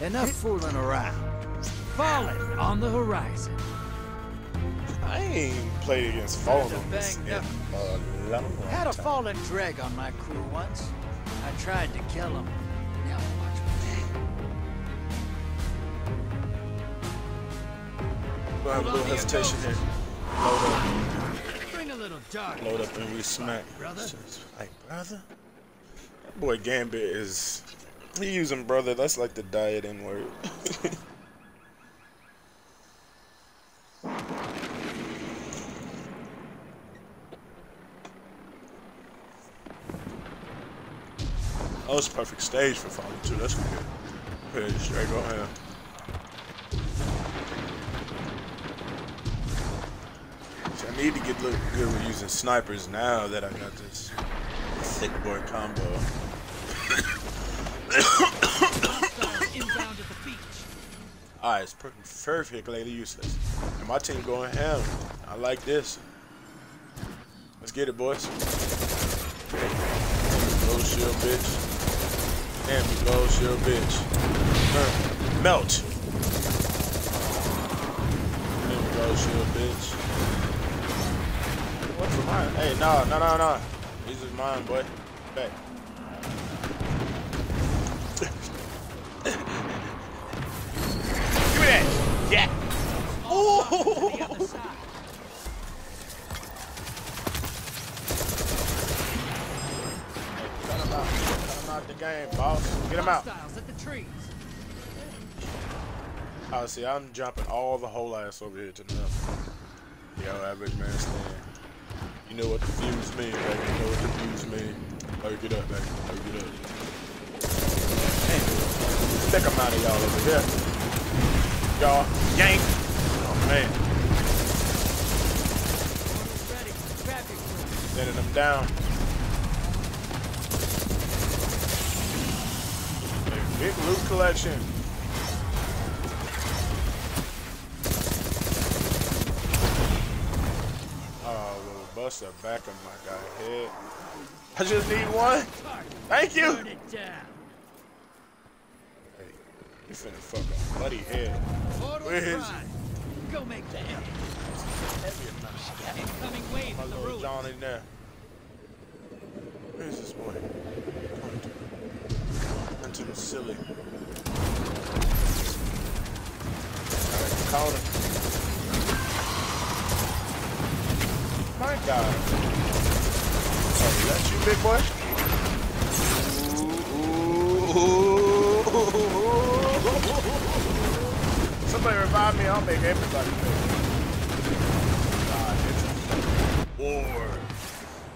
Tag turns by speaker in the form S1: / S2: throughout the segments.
S1: Enough fooling around. Fallen on the horizon.
S2: I ain't played against fallen
S1: Time
S2: on this
S1: bang
S2: in a long
S1: Had a
S2: time.
S1: fallen dreg on my crew once. I tried to kill him. Now watch me.
S2: We'll have a little hesitation here. Load up,
S1: Bring a little dark.
S2: load up, and we smack.
S1: Brother.
S2: Like brother. That boy Gambit is. He using brother. That's like the diet N word. Oh, it's perfect stage for Fallen too. That's good. Straight go ahead. See, I need to get look good with using snipers now that I got this thick boy combo. Alright, it's per- perfectly useless. And my team going ham. I like this. Let's get it, boys. Gold shield, bitch. Damn you, gold shield, bitch. Melt. Damn you, shield, bitch. What's mine? Hey, no, no, no, no. These is mine, boy. Back. Yeah.
S1: The other
S2: Ooh. him out. Cut him out the game, boss. Get him out.
S1: Hostiles at the trees.
S2: Oh, see, I'm jumping all the whole ass over here to the left. Yo, average man stand. You know what the fuse mean, baby. You know what the fuse mean. Perk it up, baby. Perk it up. Damn. Take them out of y'all over here. Y'all, yank. Oh, man. Letting them down. Big loot collection. Oh, little buster back of my guy head. I just need one. Thank you.
S1: Burn it down.
S2: Hey, you finna fuck a bloody head. Where is
S1: prime. Go make the hell.
S2: Heavy enough.
S1: Incoming wave
S2: My little. John in there. Where's this boy? To the silly. Alright, call him. My God. Oh, that's you, big boy? Ooh, ooh. Somebody revive me, I'll make everybody a war.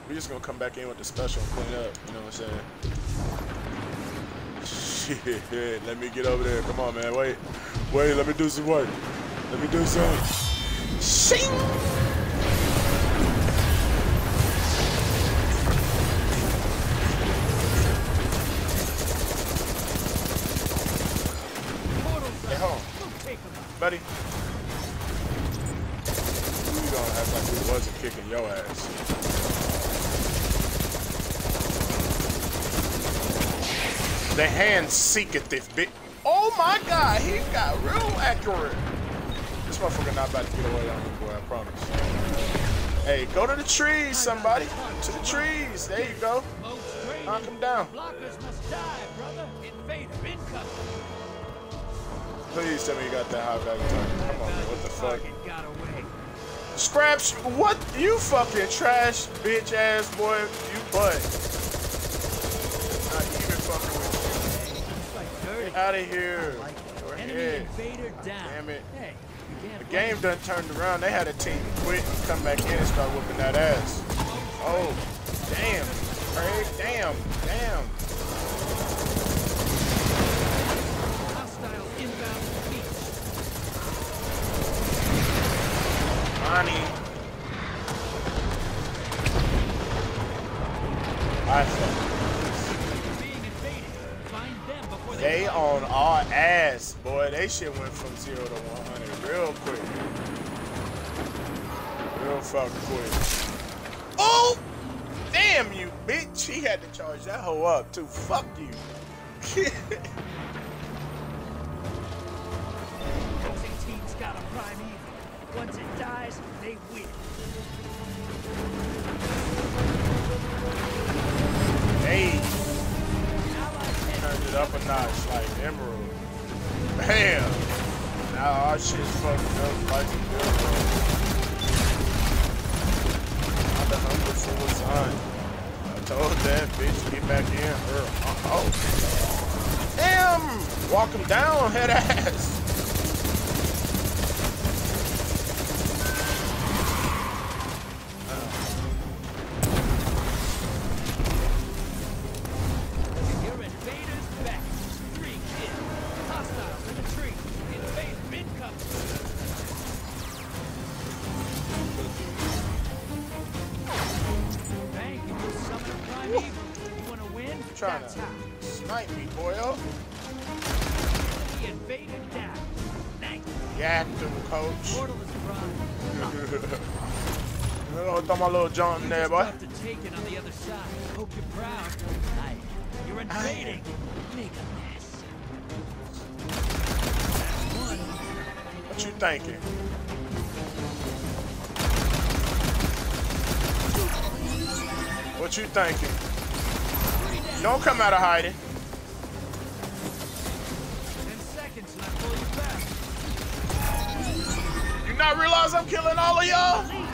S2: We're just gonna come back in with the special and clean up, you know what I'm saying? Shit, let me get over there. Come on, man. Wait. Wait, let me do some work. Let me do some. Shing! The hand seeketh this bit. Oh my god, he got real accurate. This motherfucker not about to get away on me, boy, I promise. Hey, go to the trees, somebody. To the trees. There you go. Knock him down.
S1: Blockers must die, brother. Invader incoming.
S2: Please tell me you got that high value target. Come on, man. What the fuck?
S1: Target got away.
S2: Scraps, what? You fucking trash, bitch ass boy. You butt. Not even fucking with
S1: Like
S2: you. Out of here. Go
S1: Enemy invader down.
S2: Damn it.
S1: Hey,
S2: The game done turned around. They had a team quit and come back in and start whooping that ass. Oh, damn. Craig, damn, damn.
S1: they
S2: shit went from zero to 100 real quick. Real fuck quick. Oh! Damn you, bitch. She had to charge that hoe up, too. Fuck you.
S1: Once it dies, they win.
S2: Hey. Turned it up a notch like Emeril. Bam! Now our shit's fucking up like a bro. I'm the humble son. I told that bitch to get back in her. Uh oh. Damn! Walk him down, head ass. Trying
S1: That's
S2: to
S1: how.
S2: snipe me, boyo.
S1: The invader down. Nice.
S2: Yacked him, coach.
S1: Portal is prime.
S2: Oh, throw my little jump in there,
S1: Just
S2: boy.
S1: tough to take it on the other side. Hope you're proud. Aye. You're invading. Make a mess. One.
S2: What you thinking? What you thinking? Don't come out of hiding.
S1: Ten seconds and I pull you back.
S2: You not realize I'm killing all of y'all?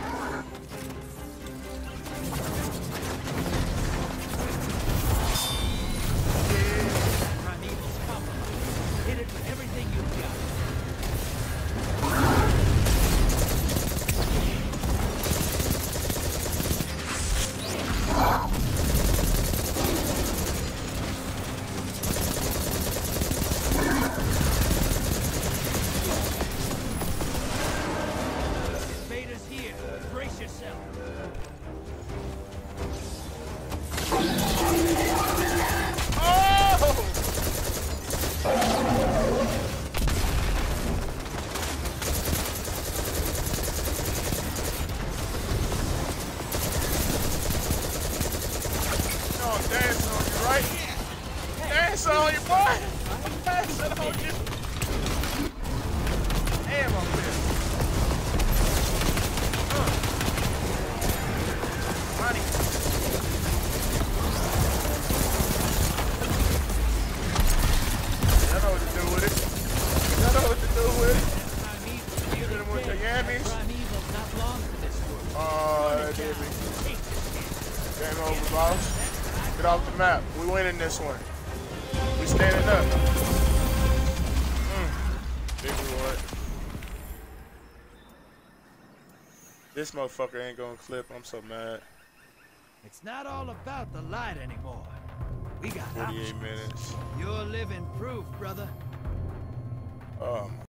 S2: No, I'm on you, right? Dancing on you, boy! Dancing on you! Damn, I'm pissed. Money. Winning this one. We standing up. Mm. Big reward. This motherfucker ain't gonna clip. I'm so mad.
S1: It's not all about the light anymore. We got
S2: 48
S1: options.
S2: minutes.
S1: You're living proof, brother.
S2: Um.